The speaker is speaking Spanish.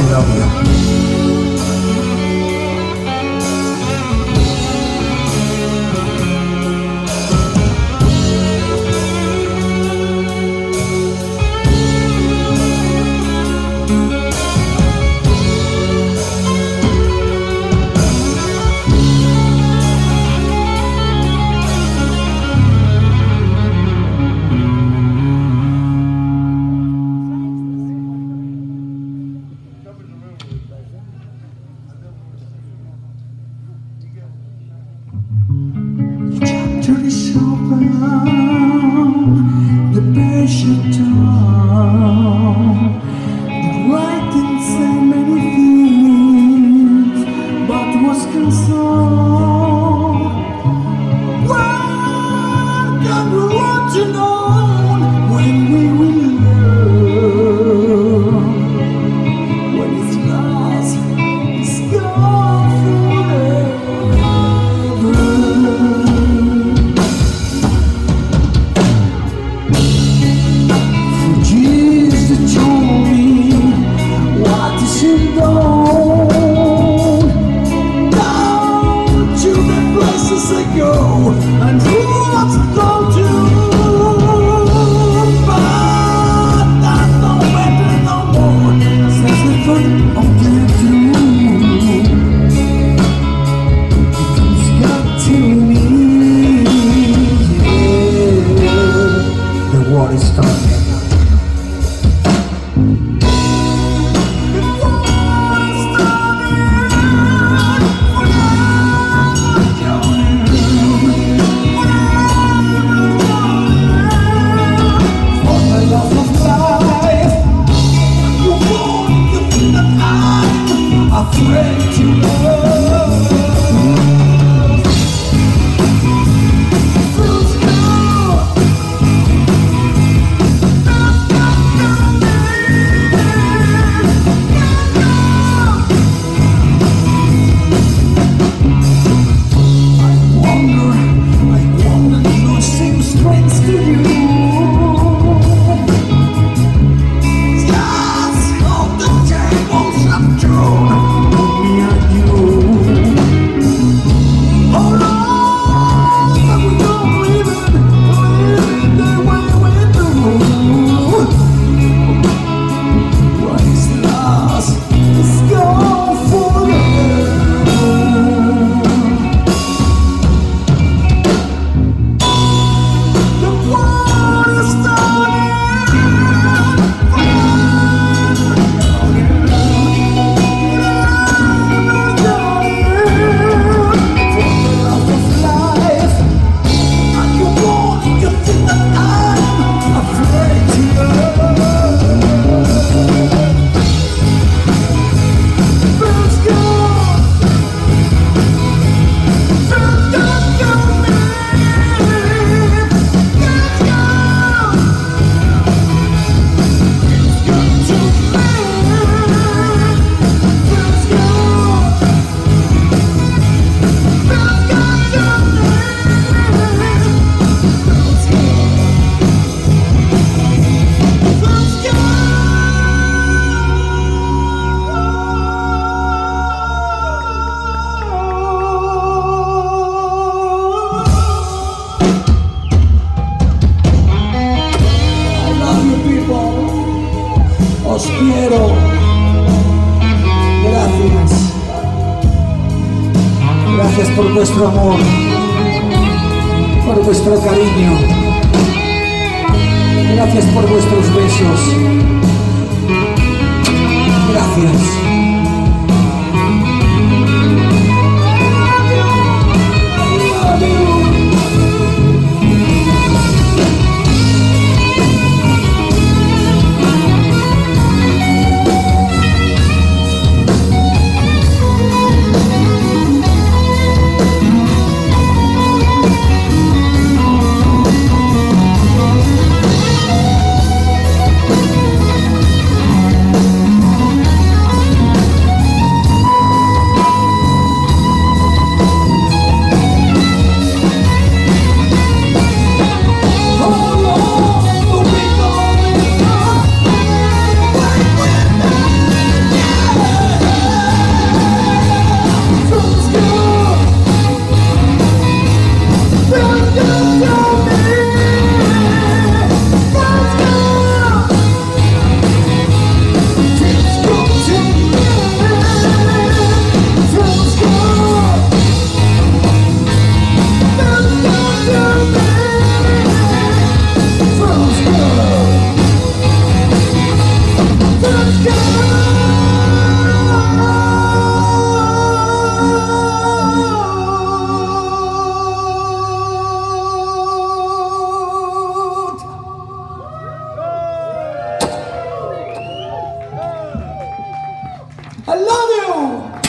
I love you. open up. Os quiero. Gracias. Gracias por vuestro amor, por vuestro cariño. Gracias por vuestros besos. Gracias.